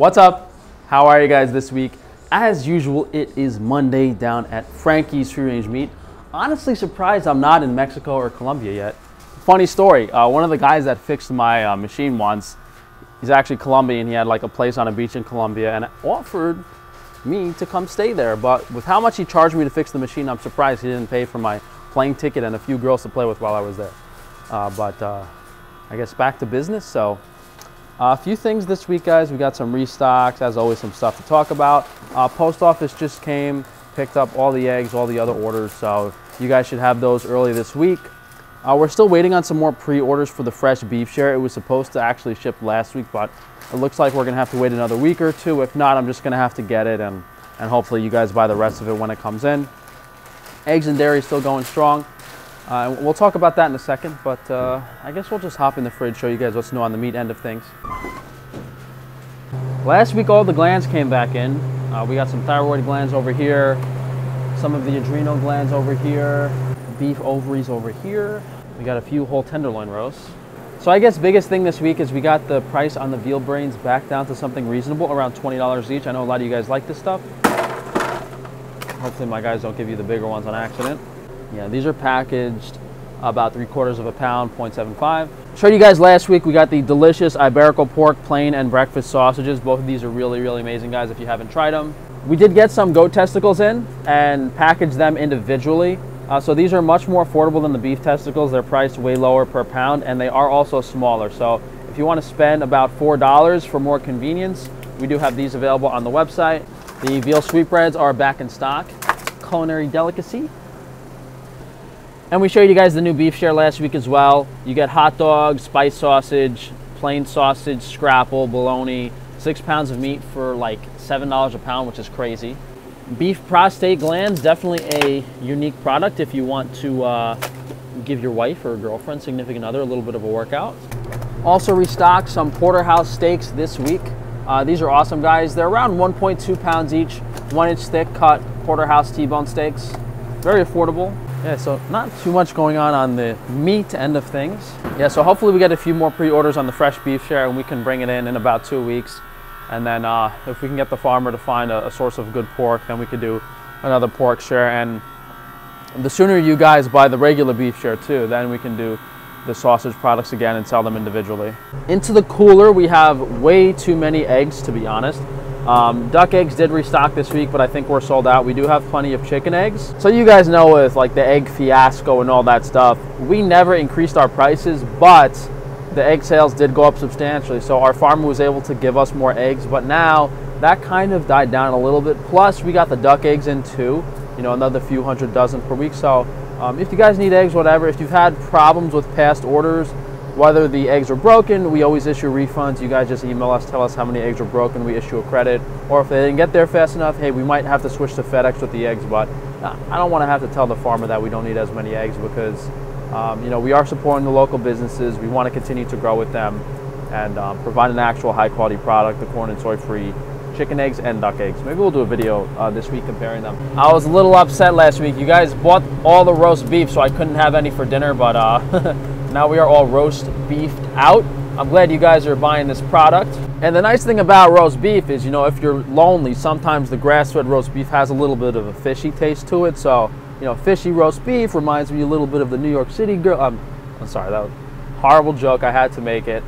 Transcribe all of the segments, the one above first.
What's up? How are you guys this week? As usual, it is Monday down at Frankie's Free Range Meat. Honestly, surprised I'm not in Mexico or Colombia yet. Funny story. Uh, one of the guys that fixed my uh, machine once, he's actually Colombian. He had like a place on a beach in Colombia and offered me to come stay there. But with how much he charged me to fix the machine, I'm surprised he didn't pay for my plane ticket and a few girls to play with while I was there. Uh, but uh, I guess back to business. So uh, a few things this week, guys. We got some restocks, as always, some stuff to talk about. Uh, post office just came, picked up all the eggs, all the other orders. So you guys should have those early this week. Uh, we're still waiting on some more pre-orders for the fresh beef share. It was supposed to actually ship last week, but it looks like we're gonna have to wait another week or two. If not, I'm just gonna have to get it and, and hopefully you guys buy the rest of it when it comes in. Eggs and dairy still going strong. Uh, we'll talk about that in a second, but uh, I guess we'll just hop in the fridge, show you guys what's new on the meat end of things. Last week, all the glands came back in. Uh, we got some thyroid glands over here, some of the adrenal glands over here, beef ovaries over here. We got a few whole tenderloin roasts. So I guess biggest thing this week is we got the price on the veal brains back down to something reasonable, around $20 each. I know a lot of you guys like this stuff. Hopefully my guys don't give you the bigger ones on accident. Yeah, these are packaged about three quarters of a pound, 0.75. Showed you guys last week, we got the delicious Iberico pork plain and breakfast sausages. Both of these are really, really amazing, guys, if you haven't tried them. We did get some goat testicles in and packaged them individually. Uh, so these are much more affordable than the beef testicles. They're priced way lower per pound and they are also smaller. So if you want to spend about $4 for more convenience, we do have these available on the website. The veal sweetbreads are back in stock. Culinary delicacy. And we showed you guys the new beef share last week as well. You get hot dogs, spice sausage, plain sausage, scrapple, bologna, six pounds of meat for like $7 a pound, which is crazy. Beef prostate glands, definitely a unique product if you want to uh, give your wife or girlfriend, significant other, a little bit of a workout. Also restocked some porterhouse steaks this week. Uh, these are awesome, guys. They're around 1.2 pounds each, one inch thick cut porterhouse T-bone steaks. Very affordable. Yeah, so not too much going on on the meat end of things. Yeah, so hopefully we get a few more pre-orders on the fresh beef share and we can bring it in in about two weeks. And then uh, if we can get the farmer to find a, a, source of good pork, then we could do another pork share. And the sooner you guys buy the regular beef share too, then we can do the sausage products again and sell them individually. Into the cooler, we have way too many eggs, to be honest. Um, duck eggs did restock this week, but I think we're sold out. We do have plenty of chicken eggs. So you guys know with like the egg fiasco and all that stuff, we never increased our prices, but the egg sales did go up substantially. So our farmer was able to give us more eggs, but now that kind of died down a little bit. Plus we got the duck eggs in too, you know, another few hundred dozen per week. So um, if you guys need eggs, whatever, if you've had problems with past orders, whether the eggs are broken, we always issue refunds. You guys just email us, tell us how many eggs are broken, we issue a credit. Or if they didn't get there fast enough, hey, we might have to switch to FedEx with the eggs, but I don't want to have to tell the farmer that we don't need as many eggs because, um, you know, we are supporting the local businesses. We want to continue to grow with them and um, provide an actual high quality product, the corn and soy free chicken eggs and duck eggs. Maybe we'll do a video uh, this week comparing them. I was a little upset last week. You guys bought all the roast beef, so I couldn't have any for dinner, but uh, Now we are all roast beefed out. I'm glad you guys are buying this product. And the nice thing about roast beef is, you know, if you're lonely, sometimes the grass-fed roast beef has a little bit of a fishy taste to it. So, you know, fishy roast beef reminds me a little bit of the New York City girl. Um, I'm sorry, that was horrible joke. I had to make it.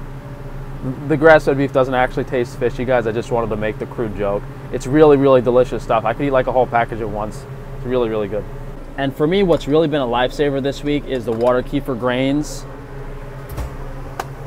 The grass-fed beef doesn't actually taste fishy, guys. I just wanted to make the crude joke. It's really, really delicious stuff. I could eat like a whole package at once. It's really, really good. And for me, what's really been a lifesaver this week is the water kefir grains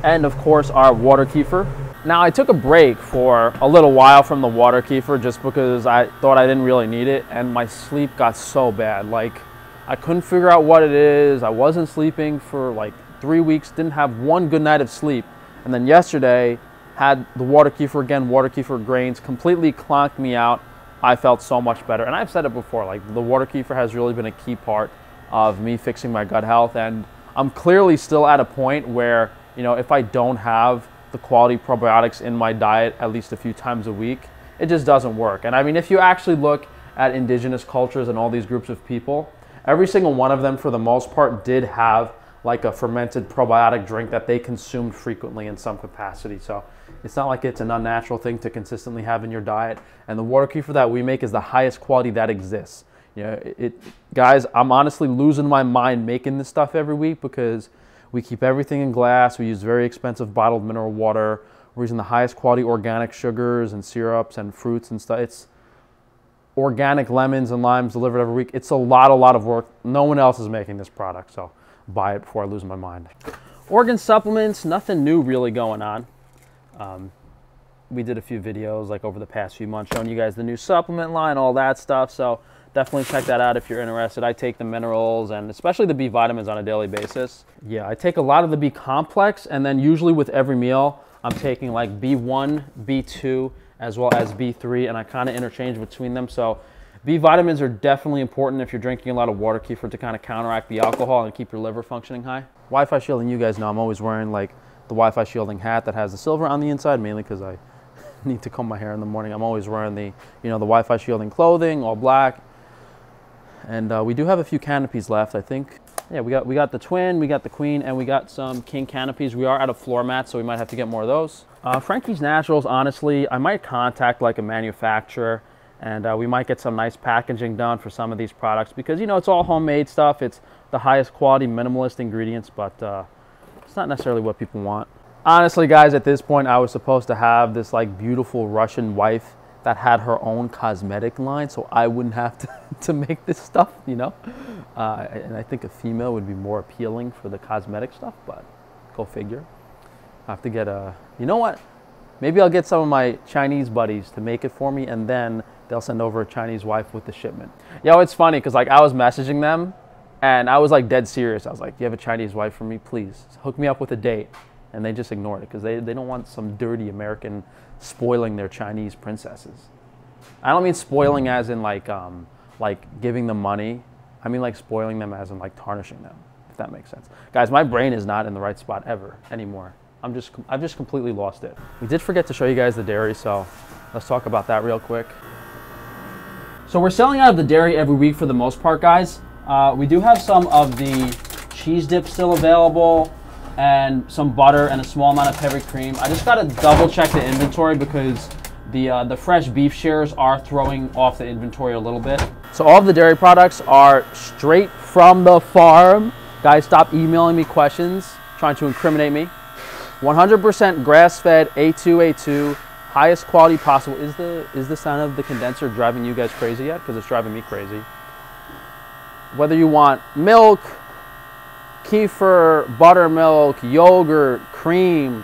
and of course our water kefir. Now I took a break for a little while from the water kefir just because I thought I didn't really need it and my sleep got so bad. Like I couldn't figure out what it is. I wasn't sleeping for like three weeks, didn't have one good night of sleep. And then yesterday had the water kefir again, water kefir grains, completely clonked me out. I felt so much better. And I've said it before, like the water kefir has really been a key part of me fixing my gut health. And I'm clearly still at a point where you know, if I don't have the quality probiotics in my diet at least a few times a week, it just doesn't work. And I mean, if you actually look at indigenous cultures and all these groups of people, every single one of them, for the most part, did have like a fermented probiotic drink that they consumed frequently in some capacity. So it's not like it's an unnatural thing to consistently have in your diet. And the water kefir that we make is the highest quality that exists. You know, it, it guys, I'm honestly losing my mind making this stuff every week because we keep everything in glass. We use very expensive bottled mineral water. We're using the highest quality organic sugars and syrups and fruits and stuff. It's organic lemons and limes delivered every week. It's a lot, a lot of work. No one else is making this product, so buy it before I lose my mind. Organ supplements, nothing new really going on. Um, we did a few videos like over the past few months showing you guys the new supplement line, all that stuff. So definitely check that out if you're interested. I take the minerals and especially the B vitamins on a daily basis. Yeah, I take a lot of the B complex and then usually with every meal, I'm taking like B1, B2, as well as B3 and I kind of interchange between them. So B vitamins are definitely important if you're drinking a lot of water kefir to kind of counteract the alcohol and keep your liver functioning high. Wi-Fi shielding, you guys know I'm always wearing like the Wi-Fi shielding hat that has the silver on the inside, mainly because I need to comb my hair in the morning. I'm always wearing the, you know, the Wi-Fi shielding clothing, all black. And uh, we do have a few canopies left, I think. Yeah, we got, we got the twin, we got the queen, and we got some king canopies. We are out of floor mats, so we might have to get more of those. Uh, Frankie's Naturals, honestly, I might contact like a manufacturer and uh, we might get some nice packaging done for some of these products because you know it's all homemade stuff it's the highest quality minimalist ingredients but uh, it's not necessarily what people want honestly guys at this point i was supposed to have this like beautiful russian wife that had her own cosmetic line so i wouldn't have to, to make this stuff you know uh, and i think a female would be more appealing for the cosmetic stuff but go figure i have to get a you know what maybe i'll get some of my chinese buddies to make it for me and then they'll send over a Chinese wife with the shipment. Yo, it's funny because like I was messaging them and I was like dead serious. I was like, Do you have a Chinese wife for me? Please hook me up with a date. And they just ignored it because they, they don't want some dirty American spoiling their Chinese princesses. I don't mean spoiling as in like, um, like giving them money. I mean like spoiling them as in like tarnishing them, if that makes sense. Guys, my brain is not in the right spot ever anymore. I'm just, I've just completely lost it. We did forget to show you guys the dairy, so let's talk about that real quick. So we're selling out of the dairy every week for the most part, guys. Uh, we do have some of the cheese dip still available and some butter and a small amount of heavy cream. I just got to double check the inventory because the, uh, the fresh beef shares are throwing off the inventory a little bit. So all the dairy products are straight from the farm. Guys, stop emailing me questions, trying to incriminate me. 100% grass-fed A2A2 highest quality possible. Is the, is the sound of the condenser driving you guys crazy yet? Because it's driving me crazy. Whether you want milk, kefir, buttermilk, yogurt, cream,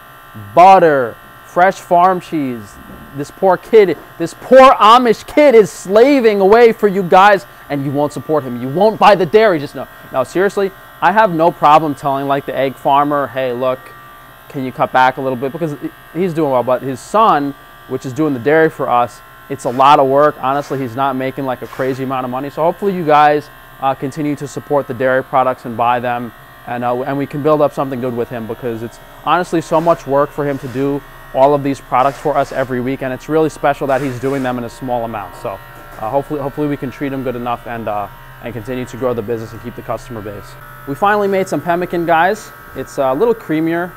butter, fresh farm cheese. This poor kid, this poor Amish kid is slaving away for you guys and you won't support him. You won't buy the dairy. Just no. No, seriously, I have no problem telling like the egg farmer, hey, look, can you cut back a little bit? Because he's doing well, but his son, which is doing the dairy for us, it's a lot of work. Honestly, he's not making like a crazy amount of money. So hopefully you guys uh, continue to support the dairy products and buy them. And, uh, and we can build up something good with him because it's honestly so much work for him to do all of these products for us every week. And it's really special that he's doing them in a small amount. So uh, hopefully, hopefully we can treat him good enough and, uh, and continue to grow the business and keep the customer base. We finally made some pemmican, guys. It's a little creamier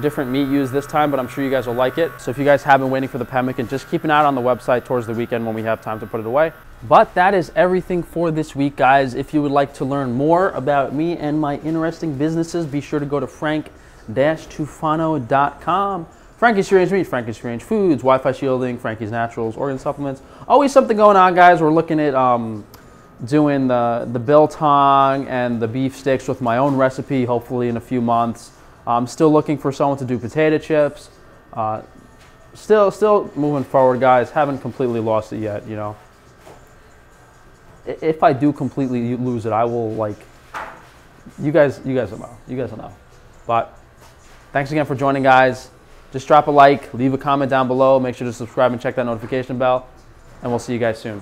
different meat used this time, but I'm sure you guys will like it. So if you guys have been waiting for the pemmican, just keep an eye on the website towards the weekend when we have time to put it away. But that is everything for this week, guys. If you would like to learn more about me and my interesting businesses, be sure to go to frank-tufano.com. Frankie's Strange Meat, Frankie's Strange Foods, Wi-Fi Shielding, Frankie's Naturals, Organ Supplements. Always something going on, guys. We're looking at um, doing the, the biltong and the beef sticks with my own recipe, hopefully in a few months. I'm still looking for someone to do potato chips. Uh, still, still moving forward, guys. Haven't completely lost it yet. You know, if I do completely lose it, I will like. You guys, you guys will know. You guys will know. But thanks again for joining, guys. Just drop a like, leave a comment down below. Make sure to subscribe and check that notification bell, and we'll see you guys soon.